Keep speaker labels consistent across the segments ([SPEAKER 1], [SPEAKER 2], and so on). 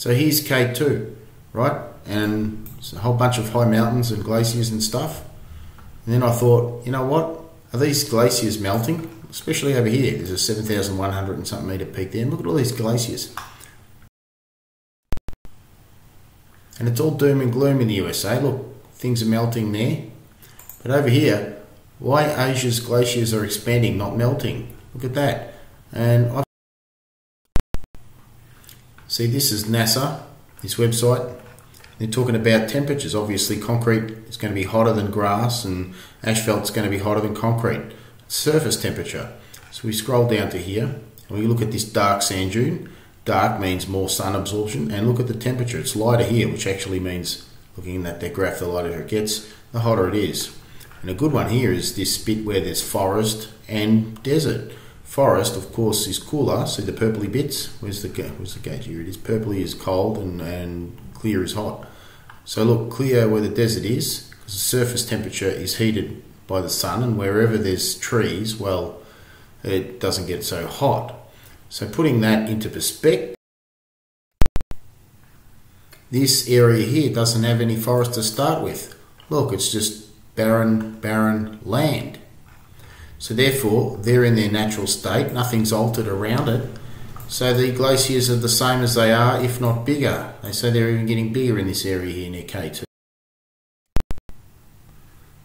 [SPEAKER 1] So here's K2, right? And it's a whole bunch of high mountains and glaciers and stuff. And then I thought, you know what? Are these glaciers melting? Especially over here. There's a 7,100 and something metre peak there. And look at all these glaciers. And it's all doom and gloom in the USA. Look, things are melting there. But over here, why Asia's glaciers are expanding, not melting. Look at that. And I've see this is NASA, this website. They're talking about temperatures. Obviously, concrete is going to be hotter than grass, and asphalt's going to be hotter than concrete. Surface temperature. So we scroll down to here, and we look at this dark sand dune. Dark means more sun absorption, and look at the temperature. It's lighter here, which actually means, looking at that graph, the lighter it gets, the hotter it is. And a good one here is this bit where there's forest and desert. Forest, of course, is cooler. See the purpley bits? Where's the where's the gauge here? It is purpley is cold and, and clear is hot. So look clear where the desert is because the surface temperature is heated by the sun, and wherever there's trees, well, it doesn't get so hot. So putting that into perspective, this area here doesn't have any forest to start with. Look, it's just barren, barren land. So therefore, they're in their natural state, nothing's altered around it. So the glaciers are the same as they are, if not bigger. They say they're even getting bigger in this area here near K2.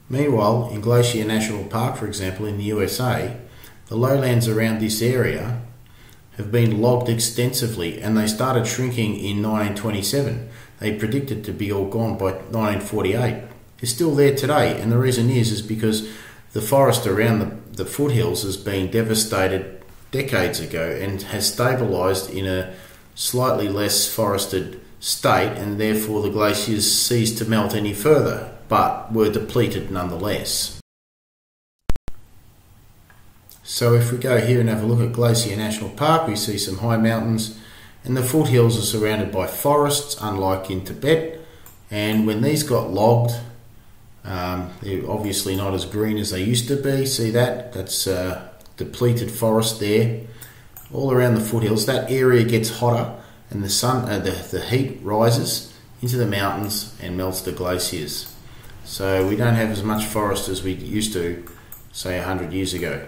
[SPEAKER 1] Meanwhile, in Glacier National Park, for example, in the USA, the lowlands around this area have been logged extensively and they started shrinking in 1927. They predicted to be all gone by 1948 It's still there today, and the reason is is because the forest around the, the foothills has been devastated decades ago and has stabilised in a slightly less forested state, and therefore the glaciers ceased to melt any further, but were depleted nonetheless. So if we go here and have a look at Glacier National Park, we see some high mountains, and the foothills are surrounded by forests, unlike in Tibet. And when these got logged um, they're obviously not as green as they used to be. See that? That's uh, depleted forest there. All around the foothills, that area gets hotter, and the sun, uh, the, the heat rises into the mountains and melts the glaciers. So we don't have as much forest as we used to, say, 100 years ago.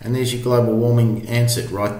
[SPEAKER 1] And there's your global warming answer right